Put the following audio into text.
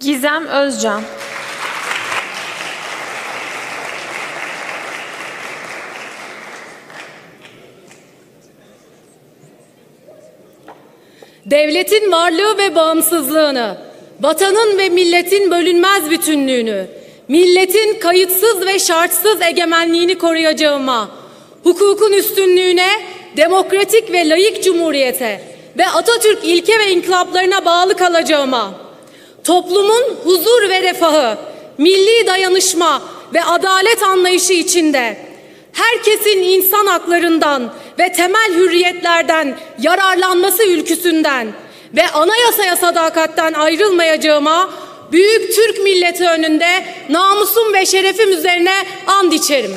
Gizem Özcan. Devletin varlığı ve bağımsızlığını, vatanın ve milletin bölünmez bütünlüğünü, milletin kayıtsız ve şartsız egemenliğini koruyacağıma, hukukun üstünlüğüne, demokratik ve layık cumhuriyete ve Atatürk ilke ve inkılaplarına bağlı kalacağıma, toplumun huzur ve refahı, milli dayanışma ve adalet anlayışı içinde herkesin insan haklarından ve temel hürriyetlerden yararlanması ülküsünden ve anayasaya sadakatten ayrılmayacağıma büyük Türk milleti önünde namusum ve şerefim üzerine and içerim.